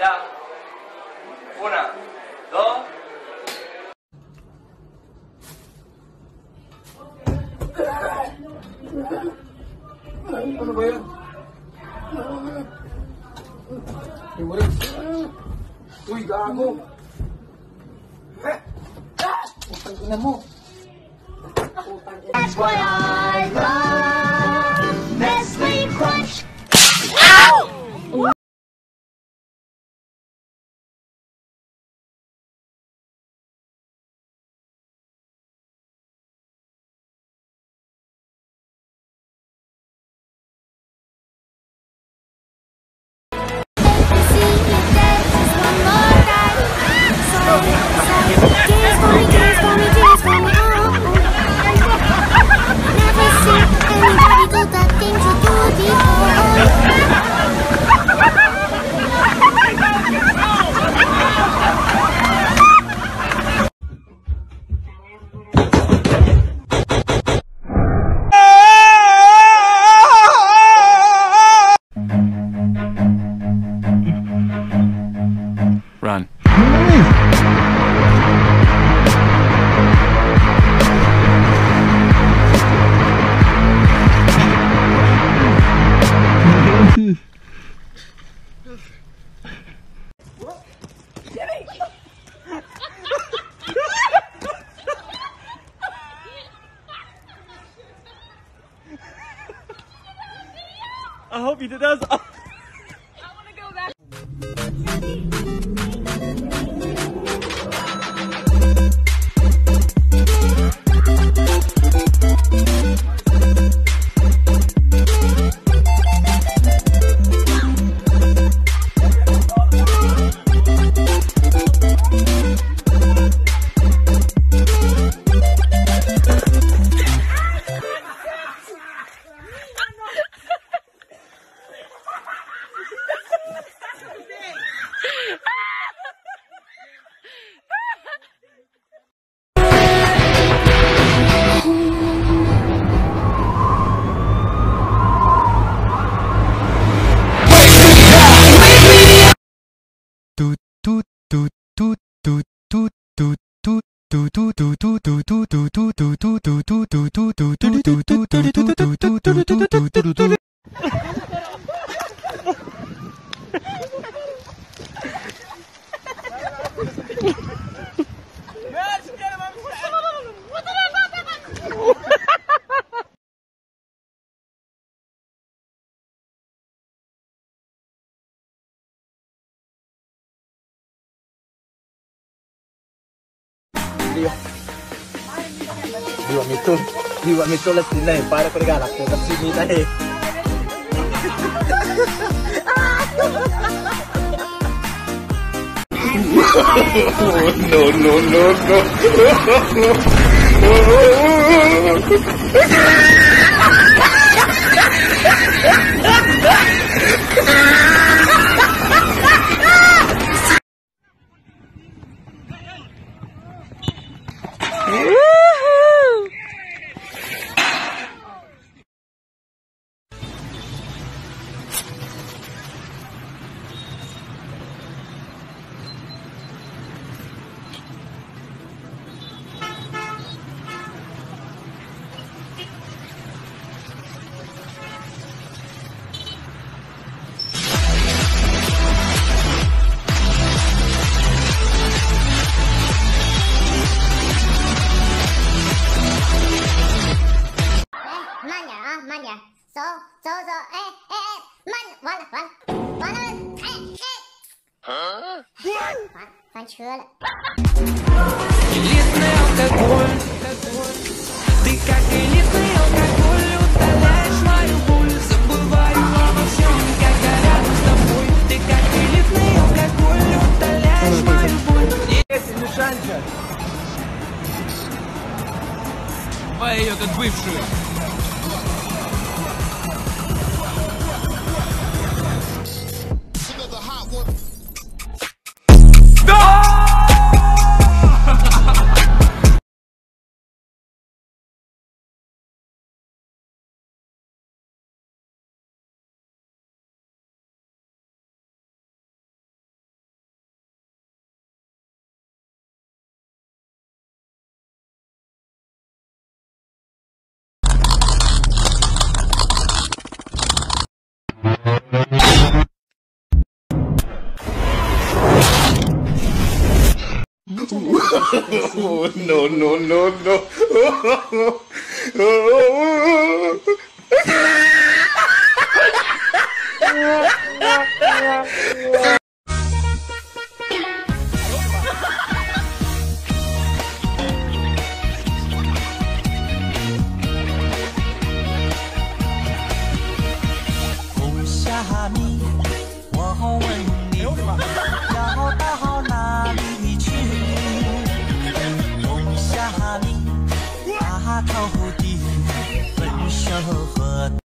Ya. Una, dos. Ano ba yan? Wala. Uy, gago. Eh! Ah! Putang ina mo. I Run. I hope he does. Di want me to. いいよ。Igualmente, igualmente la tienda de para pegar la cosa finita. No, no, no, no. Аня. Со, со, со, э, э, э, ман, ван, ван, ван, э, э. А? Элитный алкоголь, ты как элитный алкоголь, удаляешь мою боль, забываю обо всем, когда рядом с тобой, ты как элитный алкоголь, удаляешь мою боль. Есть мешанка. Покупай ее как бывшую. oh, no, no, no, no. Hãy subscribe cho kênh Ghiền Mì Gõ Để không bỏ lỡ những video hấp dẫn 头顶分手和。